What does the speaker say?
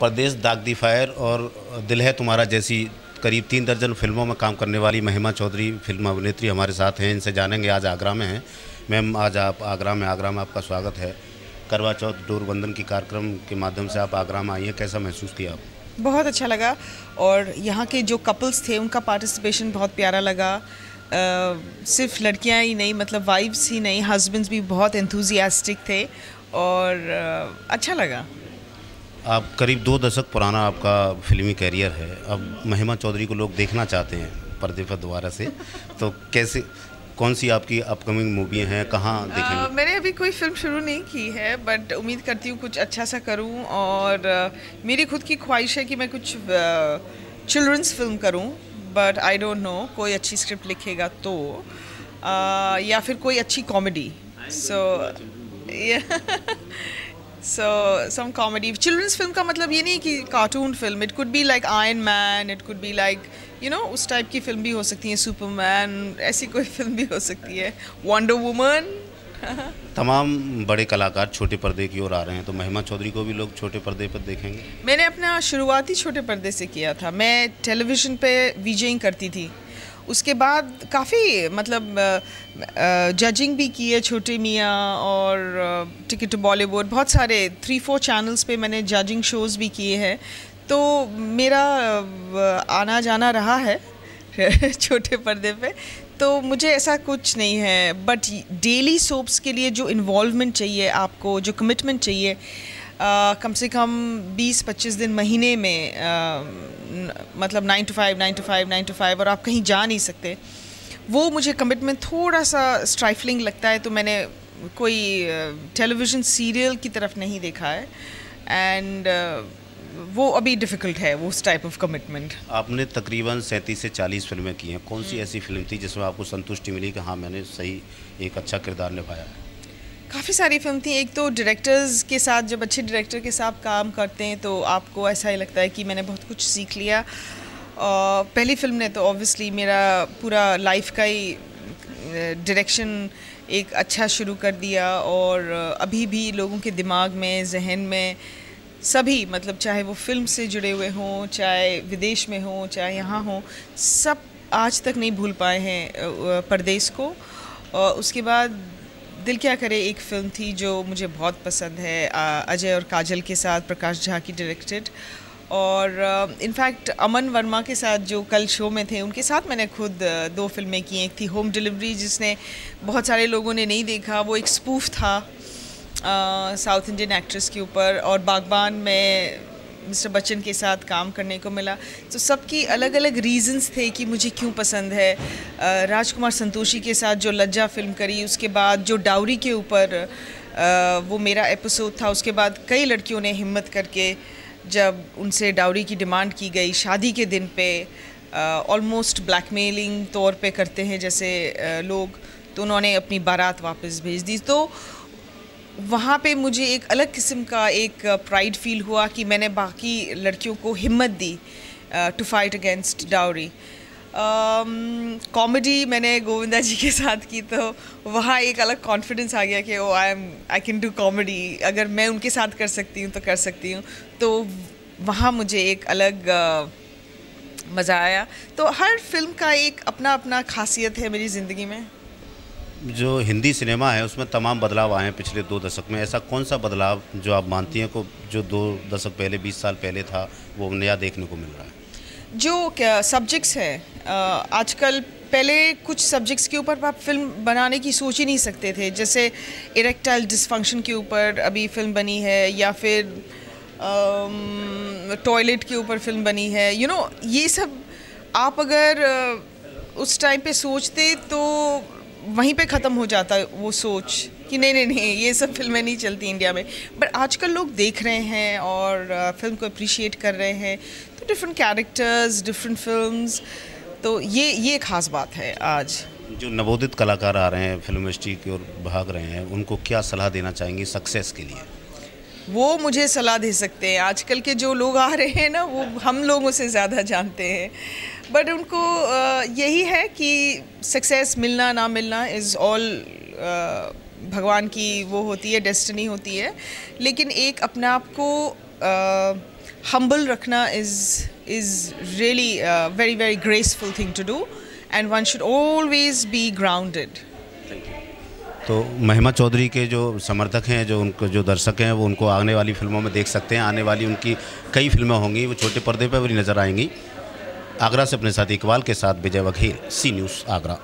परदेश दाग दी फायर और दिल है तुम्हारा जैसी करीब तीन दर्जन फ़िल्मों में काम करने वाली महिमा चौधरी फ़िल्म अभिनेत्री हमारे साथ हैं इनसे जानेंगे आज आगरा में हैं। मैम आज आप आगरा में आगरा में आपका स्वागत है। करवा चौथ डोर बंधन की कार्यक्रम के माध्यम से आप आगरा में आई हैं कैसा महसूस किया आप बहुत अच्छा लगा और यहाँ के जो कपल्स थे उनका पार्टिसिपेशन बहुत प्यारा लगा। uh, सिर्फ़ लड़कियाँ ही नहीं मतलब वाइफ्स ही नहीं हस्बैंड्स भी बहुत एंथुजियास्टिक थे और uh, अच्छा लगा। आप करीब दो दशक पुराना आपका फिल्मी कैरियर है। अब महिमा चौधरी को लोग देखना चाहते हैं पर्दे पर दोबारा से। तो कैसे कौन सी आपकी अपकमिंग मूवी हैं? कहाँ देखेंगे? uh, मैंने अभी कोई फ़िल्म शुरू नहीं की है बट उम्मीद करती हूँ कुछ अच्छा सा करूँ और uh, मेरी खुद की ख्वाहिश है कि मैं कुछ चिल्ड्रंस uh, फ़िल्म करूँ बट आई डोंट नो कोई अच्छी स्क्रिप्ट लिखेगा तो uh, या फिर कोई अच्छी comedy so so some comedy children's film का मतलब ये नहीं कि cartoon film it could be like Iron Man it could be like you know उस टाइप की फ़िल्म भी हो सकती है. सुपरमैन ऐसी कोई फ़िल्म भी हो सकती है. वंडर वुमन तमाम बड़े कलाकार छोटे पर्दे की ओर आ रहे हैं तो महिमा चौधरी को भी लोग छोटे पर्दे पर देखेंगे। मैंने अपना शुरुआती छोटे पर्दे से किया था। मैं टेलीविज़न पे वीजिंग करती थी। उसके बाद काफ़ी मतलब जजिंग भी की है छोटे मियाँ और टिकट टू बॉलीवुड बहुत सारे थ्री फोर चैनल्स पे मैंने जजिंग शोज़ भी किए हैं। तो मेरा आना जाना रहा है छोटे पर्दे पे। तो मुझे ऐसा कुछ नहीं है बट डेली सोप्स के लिए जो इन्वॉल्वमेंट चाहिए, आपको, जो कमिटमेंट चाहिए कम से कम 20-25 दिन महीने में आ, मतलब nine to five nine to five nine to five और आप कहीं जा नहीं सकते। वो मुझे कमिटमेंट थोड़ा सा स्ट्राइफलिंग लगता है तो मैंने कोई टेलीविज़न सीरियल की तरफ़ नहीं देखा है। एंड वो अभी डिफ़िकल्ट है वो उस टाइप ऑफ़ कमिटमेंट आपने तकरीबन सैंतीस से चालीस फ़िल्में की हैं। कौन सी हम्म। ऐसी फ़िल्म थी जिसमें आपको संतुष्टि मिली कि हाँ मैंने सही एक अच्छा किरदार निभाया है? काफ़ी सारी फ़िल्म थी। एक तो डायरेक्टर्स के साथ, जब अच्छे डायरेक्टर के साथ काम करते हैं तो आपको ऐसा ही लगता है कि मैंने बहुत कुछ सीख लिया। और पहली फ़िल्म ने तो ऑब्वियसली मेरा पूरा लाइफ का ही डायरेक्शन एक अच्छा शुरू कर दिया और अभी भी लोगों के दिमाग में, जहन में सभी मतलब चाहे वो फ़िल्म से जुड़े हुए हों, चाहे विदेश में हों, चाहे यहाँ हों, सब आज तक नहीं भूल पाए हैं परदेश को। और उसके बाद दिल क्या करे एक फ़िल्म थी जो मुझे बहुत पसंद है अजय और काजल के साथ, प्रकाश झा की डायरेक्टेड और इनफैक्ट अमन वर्मा के साथ जो कल शो में थे, उनके साथ मैंने खुद दो फ़िल्में की, एक थी होम डिलीवरी जिसने बहुत सारे लोगों ने नहीं देखा, वो एक स्पूफ था साउथ इंडियन एक्ट्रेस के ऊपर. और बागबान में मिस्टर बच्चन के साथ काम करने को मिला। तो सबकी अलग अलग रीजंस थे कि मुझे क्यों पसंद है। राजकुमार संतोषी के साथ जो लज्जा फ़िल्म करी, उसके बाद जो डाउरी के ऊपर वो मेरा एपिसोड था, उसके बाद कई लड़कियों ने हिम्मत करके जब उनसे डाउरी की डिमांड की गई शादी के दिन पे ऑलमोस्ट ब्लैकमेलिंग तौर पे करते हैं जैसे लोग तो उन्होंने अपनी बारात वापस भेज दी। तो वहाँ पे मुझे एक अलग किस्म का एक प्राइड फील हुआ कि मैंने बाकी लड़कियों को हिम्मत दी to fight against dowry comedy मैंने गोविंदा जी के साथ की तो वहाँ एक अलग कॉन्फिडेंस आ गया कि ओ I am I can do comedy अगर मैं उनके साथ कर सकती हूँ तो कर सकती हूँ. तो वहाँ मुझे एक अलग uh, मज़ा आया। तो हर फ़िल्म का एक अपना अपना खासियत है मेरी ज़िंदगी में। जो हिंदी सिनेमा है उसमें तमाम बदलाव आए हैं पिछले दो दशक में। ऐसा कौन सा बदलाव जो आप मानती हैं को जो दो दशक पहले बीस साल पहले था वो नया देखने को मिल रहा है? जो सब्जेक्ट्स हैं आजकल पहले कुछ सब्जेक्ट्स के ऊपर आप फ़िल्म बनाने की सोच ही नहीं सकते थे। जैसे इरेक्टाइल डिसफंक्शन के ऊपर अभी फ़िल्म बनी है या फिर टॉयलेट के ऊपर फ़िल्म बनी है। यू you नो know, ये सब आप अगर उस टाइम पे सोचते तो वहीं पे ख़त्म हो जाता है वो सोच कि नहीं नहीं नहीं ये सब फ़िल्में नहीं चलती इंडिया में। बट आजकल लोग देख रहे हैं और फ़िल्म को अप्रिशिएट कर रहे हैं। तो डिफरेंट कैरेक्टर्स डिफरेंट फिल्म्स तो ये ये खास बात है आज। जो नवोदित कलाकार आ रहे हैं फ़िल्म इंडस्ट्री की ओर भाग रहे हैं उनको क्या सलाह देना चाहेंगे सक्सेस के लिए? वो मुझे सलाह दे सकते हैं। आजकल के जो लोग आ रहे हैं ना वो हम लोगों से ज़्यादा जानते हैं। बट उनको यही है कि सक्सेस मिलना, ना मिलना इज़ ऑल भगवान की वो होती है डेस्टिनी होती है। लेकिन एक अपने आप को हम्बल रखना is is really very very graceful thing to do and one should always be grounded तो महिमा चौधरी के जो समर्थक हैं, जो उनको, जो दर्शक हैं, वो उनको आने वाली फ़िल्मों में देख सकते हैं। आने वाली उनकी कई फ़िल्में होंगी, वो छोटे पर्दे पर भी नज़र आएँगी। आगरा से अपने साथी इकबाल के साथ विजय वघेल सी न्यूज़ आगरा।